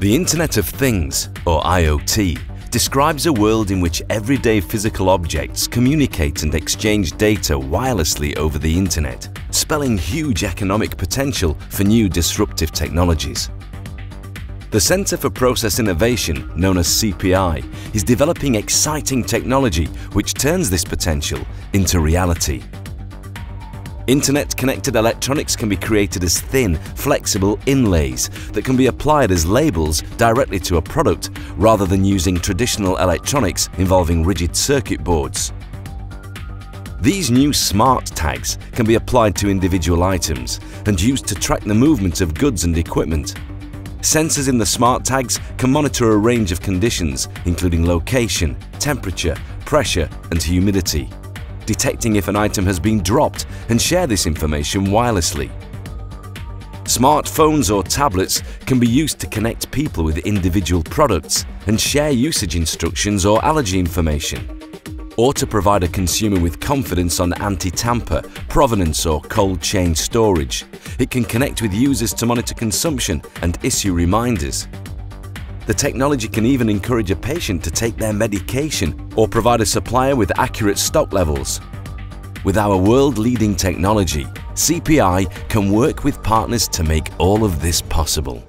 The Internet of Things, or IoT, describes a world in which everyday physical objects communicate and exchange data wirelessly over the Internet, spelling huge economic potential for new disruptive technologies. The Centre for Process Innovation, known as CPI, is developing exciting technology which turns this potential into reality. Internet-connected electronics can be created as thin, flexible inlays that can be applied as labels directly to a product rather than using traditional electronics involving rigid circuit boards. These new smart tags can be applied to individual items and used to track the movement of goods and equipment. Sensors in the smart tags can monitor a range of conditions, including location, temperature, pressure and humidity detecting if an item has been dropped and share this information wirelessly. Smartphones or tablets can be used to connect people with individual products and share usage instructions or allergy information, or to provide a consumer with confidence on anti-tamper, provenance or cold chain storage. It can connect with users to monitor consumption and issue reminders. The technology can even encourage a patient to take their medication or provide a supplier with accurate stock levels. With our world-leading technology, CPI can work with partners to make all of this possible.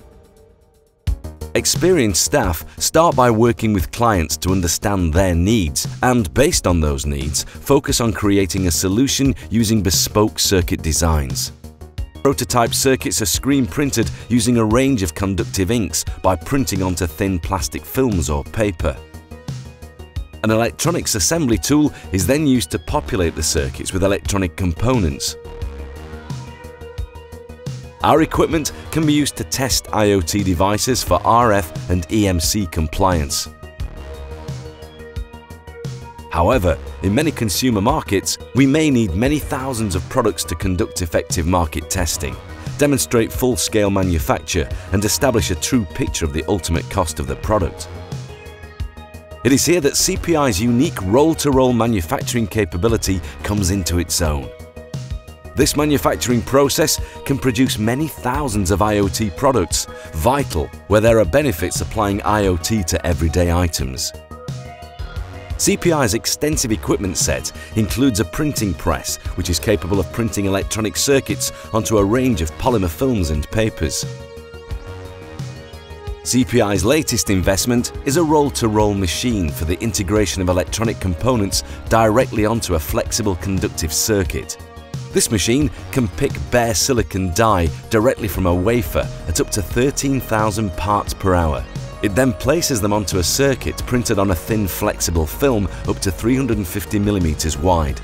Experienced staff start by working with clients to understand their needs and, based on those needs, focus on creating a solution using bespoke circuit designs. Prototype circuits are screen printed using a range of conductive inks by printing onto thin plastic films or paper. An electronics assembly tool is then used to populate the circuits with electronic components. Our equipment can be used to test IoT devices for RF and EMC compliance. However, in many consumer markets, we may need many thousands of products to conduct effective market testing, demonstrate full-scale manufacture and establish a true picture of the ultimate cost of the product. It is here that CPI's unique roll-to-roll -roll manufacturing capability comes into its own. This manufacturing process can produce many thousands of IoT products, vital where there are benefits applying IoT to everyday items. CPI's extensive equipment set includes a printing press, which is capable of printing electronic circuits onto a range of polymer films and papers. CPI's latest investment is a roll-to-roll -roll machine for the integration of electronic components directly onto a flexible conductive circuit. This machine can pick bare silicon die directly from a wafer at up to 13,000 parts per hour it then places them onto a circuit printed on a thin flexible film up to 350mm wide.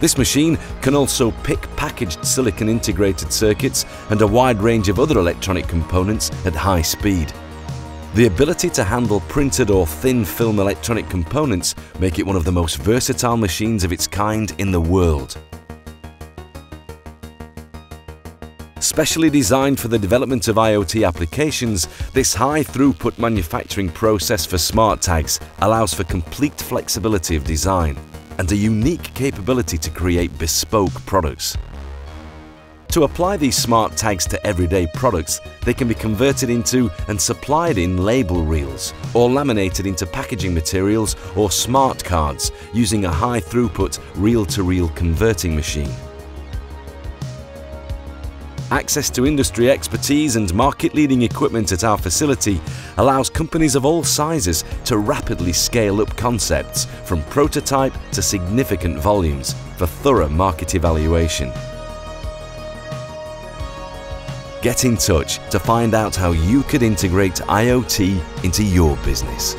This machine can also pick packaged silicon integrated circuits and a wide range of other electronic components at high speed. The ability to handle printed or thin film electronic components make it one of the most versatile machines of its kind in the world. Specially designed for the development of IoT applications, this high-throughput manufacturing process for smart tags allows for complete flexibility of design and a unique capability to create bespoke products. To apply these smart tags to everyday products, they can be converted into and supplied in label reels or laminated into packaging materials or smart cards using a high-throughput reel-to-reel converting machine. Access to industry expertise and market-leading equipment at our facility allows companies of all sizes to rapidly scale up concepts from prototype to significant volumes for thorough market evaluation. Get in touch to find out how you could integrate IoT into your business.